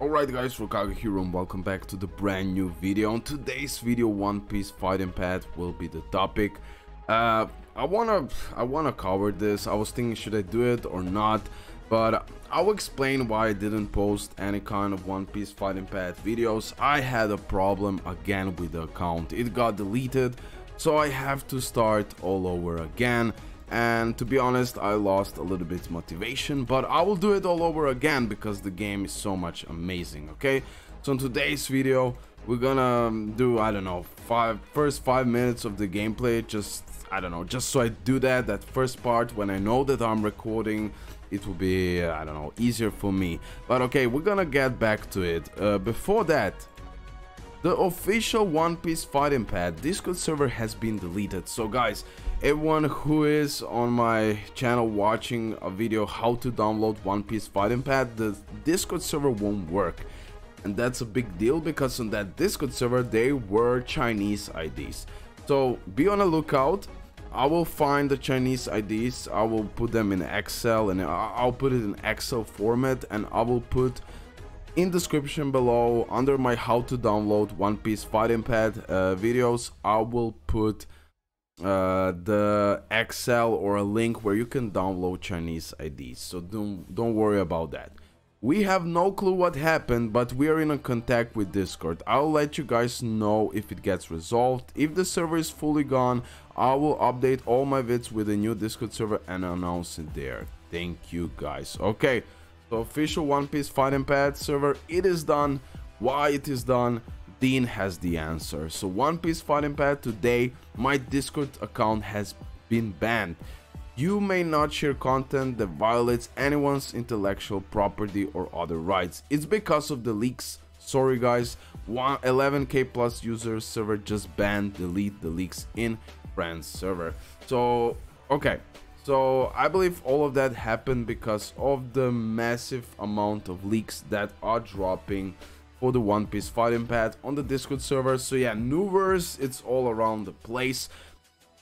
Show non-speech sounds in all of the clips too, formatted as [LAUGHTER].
Alright guys, Rokage here and welcome back to the brand new video. On today's video, One Piece Fighting Path will be the topic. Uh, I wanna, I wanna cover this. I was thinking should I do it or not, but I'll explain why I didn't post any kind of One Piece Fighting Path videos. I had a problem again with the account. It got deleted, so I have to start all over again and to be honest I lost a little bit motivation but I will do it all over again because the game is so much amazing okay? So in today's video we're gonna um, do I don't know five first five minutes of the gameplay just I don't know just so I do that that first part when I know that I'm recording it will be I don't know easier for me. But okay we're gonna get back to it. Uh, before that the official One Piece fighting path Discord server has been deleted. So guys, everyone who is on my channel watching a video how to download One Piece fighting path, the Discord server won't work. And that's a big deal because on that Discord server they were Chinese IDs. So be on a lookout. I will find the Chinese IDs, I will put them in Excel and I'll put it in Excel format and I will put in description below under my how to download one piece fighting path uh, videos. I will put uh, the excel or a link where you can download chinese ids so don't don't worry about that. We have no clue what happened but we are in a contact with discord. I'll let you guys know if it gets resolved. If the server is fully gone i will update all my vids with a new discord server and announce it there. Thank you guys. Okay the official One Piece Fighting Path server, it is done. Why it is done, Dean has the answer. So One Piece Fighting Path today, my Discord account has been banned. You may not share content that violates anyone's intellectual property or other rights. It's because of the leaks. Sorry guys, 11k plus users server just banned delete the leaks in friends server. So, okay, so I believe all of that happened because of the massive amount of leaks that are dropping for the One Piece fighting path on the Discord server. So yeah, Nuverse, it's all around the place.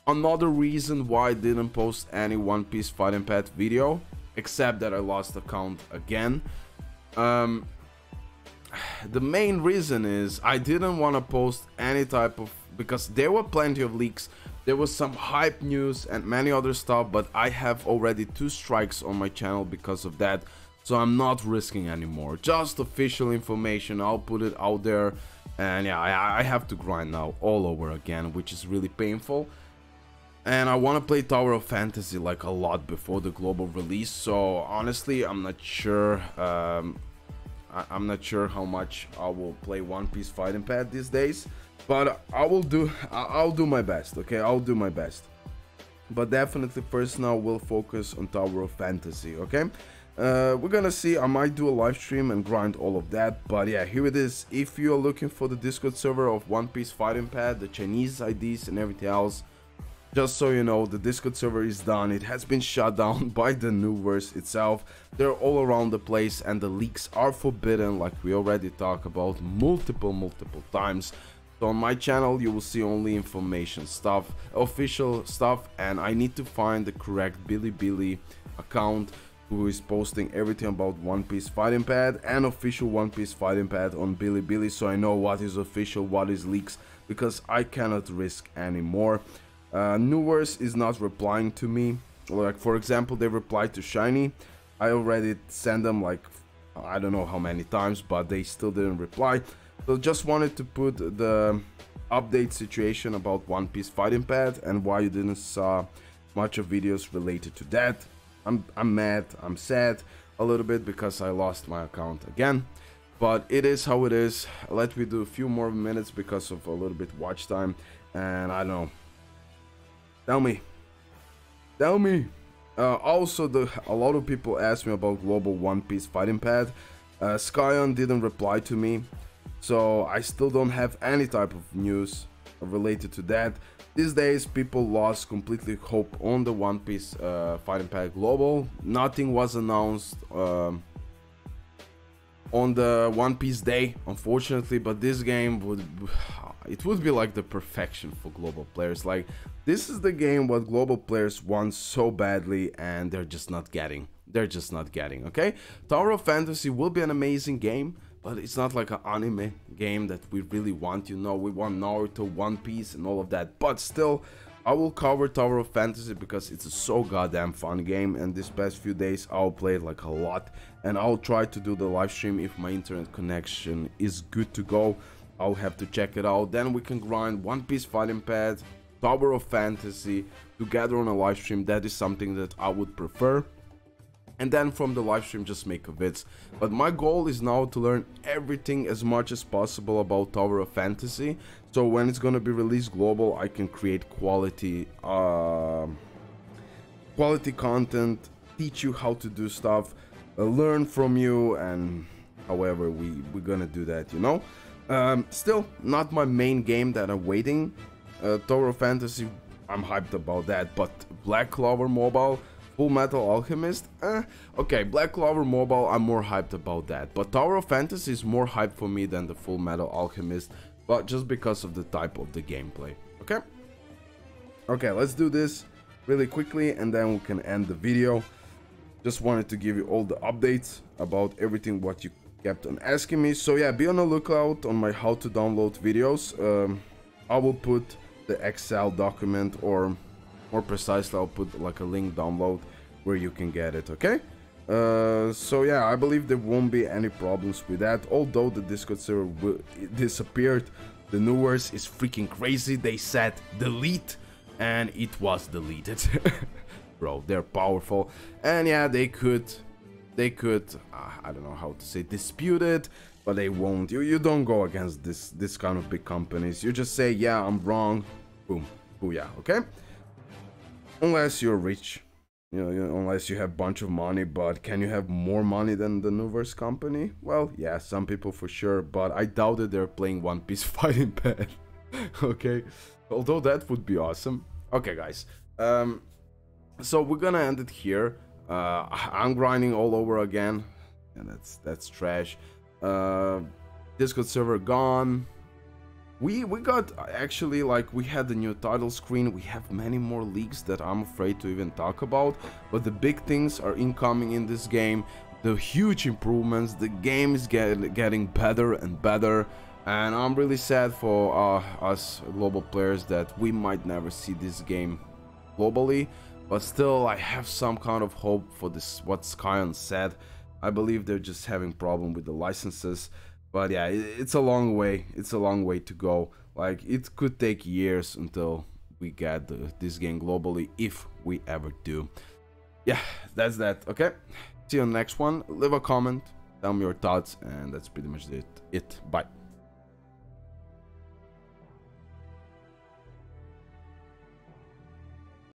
Another reason why I didn't post any One Piece fighting path video, except that I lost account again. Um, [SIGHS] the main reason is I didn't want to post any type of because there were plenty of leaks there was some hype news and many other stuff but i have already two strikes on my channel because of that. So i'm not risking anymore. Just official information i'll put it out there. And yeah i, I have to grind now all over again which is really painful. And I want to play Tower of Fantasy like a lot before the global release so honestly I'm not sure um, I am not sure how much I will play One Piece Fighting Path these days but I will do I'll do my best okay? I'll do my best. But definitely first now we'll focus on Tower of Fantasy okay? Uh, we're gonna see I might do a live stream and grind all of that but yeah here it is. If you're looking for the discord server of One Piece Fighting Path the Chinese IDs and everything else just so you know, the Discord server is done. It has been shut down [LAUGHS] by the Nuverse itself. They're all around the place and the leaks are forbidden like we already talked about multiple, multiple times. So on my channel you will see only information stuff, official stuff and I need to find the correct Bilibili account who is posting everything about One Piece Fighting Path and official One Piece Fighting Path on Bilibili so I know what is official, what is leaks because I cannot risk anymore. Uh, Nuverse is not replying to me. Like for example, they replied to Shiny. I already sent them like I don't know how many times, but they still didn't reply. So just wanted to put the update situation about One Piece Fighting Path and why you didn't saw much of videos related to that. I'm, I'm mad, I'm sad a little bit because I lost my account again. But it is how it is. Let me do a few more minutes because of a little bit watch time. And I don't know. Tell me. Tell me. Uh, also, the a lot of people asked me about Global One Piece Fighting Path. Uh, Skyon didn't reply to me. So I still don't have any type of news related to that. These days people lost completely hope on the One Piece uh, Fighting Path Global. Nothing was announced um, on the One Piece Day, unfortunately, but this game would it would be like the perfection for global players. Like this is the game what global players want so badly and they're just not getting. They're just not getting, okay? Tower of Fantasy will be an amazing game but it's not like an anime game that we really want, you know, we want Naruto, One Piece and all of that, but still, I will cover Tower of Fantasy because it's a so goddamn fun game and this past few days I'll play it like a lot and I'll try to do the live stream if my internet connection is good to go. I'll have to check it out. Then we can grind One Piece Fighting Path, Tower of Fantasy together on a live stream. That is something that I would prefer and then from the live stream just make a vids. But my goal is now to learn everything as much as possible about Tower of Fantasy, so when it's gonna be released global, I can create quality, uh, quality content, teach you how to do stuff, uh, learn from you, and however we we're gonna do that, you know. Um, still, not my main game that I'm waiting. Uh, Tower of Fantasy, I'm hyped about that, but Black Clover Mobile Full Metal Alchemist? Eh, okay, Black Clover Mobile, I'm more hyped about that. But Tower of Fantasy is more hyped for me than the Full Metal Alchemist, but just because of the type of the gameplay, okay? Okay, let's do this really quickly and then we can end the video. Just wanted to give you all the updates about everything what you kept on asking me. So yeah, be on the lookout on my how to download videos. Um, I will put the Excel document or more precisely I'll put like a link download where you can get it okay uh, so yeah I believe there won't be any problems with that although the discord server disappeared the Nuverse is freaking crazy they said delete and it was deleted [LAUGHS] bro they're powerful and yeah they could they could uh, I don't know how to say dispute it but they won't. You you don't go against this this kind of big companies. You just say yeah I'm wrong. Boom. Booyah okay? Unless you're rich. You know, you know, unless you have a bunch of money but can you have more money than the Nuverse company? Well yeah some people for sure but i doubt that they're playing one piece [LAUGHS] fighting path okay? Although that would be awesome. Okay guys. Um so we're gonna end it here uh i'm grinding all over again and that's that's trash. Uh discord server gone. We we got actually like we had the new title screen. We have many more leaks that i'm afraid to even talk about but the big things are incoming in this game. The huge improvements. The game is get, getting better and better and i'm really sad for uh, us global players that we might never see this game globally but still i have some kind of hope for this what skyon said. I believe they're just having problem with the licenses. But yeah it's a long way it's a long way to go. Like it could take years until we get the, this game globally if we ever do. Yeah that's that okay? See you on the next one. Leave a comment tell me your thoughts and that's pretty much it. It bye